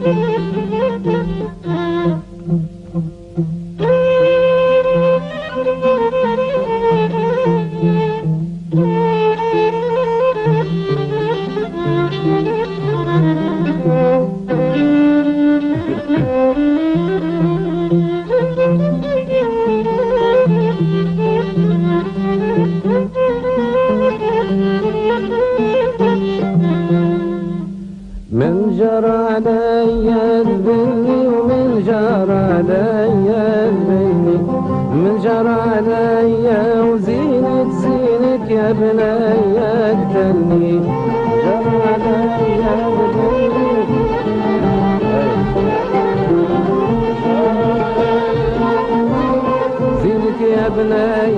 Música من جرى علي البني ومن جرى علي البني من جرى علي وزينك زينك يا بني اقتلني جرى علي زينك يا بني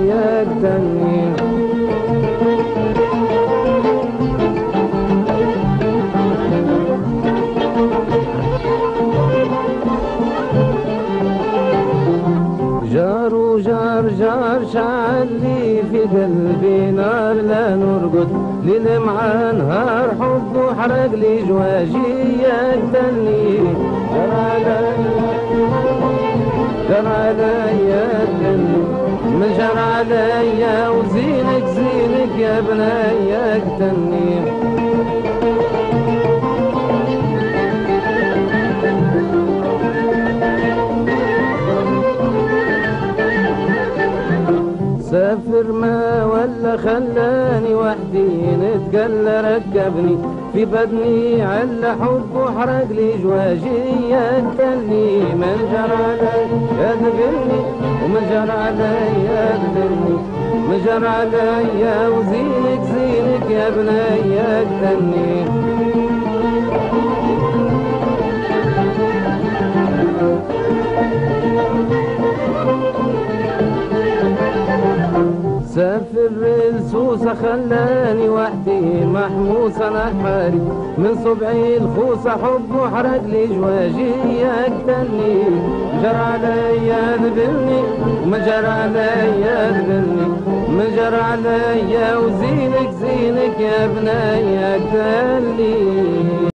جار شعل لي في قلبي نار لا نرقد. ليل مع نهار حب وحرق لي جواجي يقتلني جار علي جار علي يقتلني من جار علي وزينك زينك يا بني يقتلني سافر ما ولا خلاني وحدي نتقل ركبني في بدني على حب وحرق لي جواجي. يقتلني من جرى علي يذبلني ومن جرى علي يذبلني من جرى علي وزينك زينك يا بني يقتلني سافر السوسة خلاني وحدي محموسة نحاري من صبعي الخوصة حب وحرق لي جواجي يقتلني. جرى عليا ذبلني وما جرى عليا ذبلني ما جرى عليا وزينك زينك يا بني يقتلني.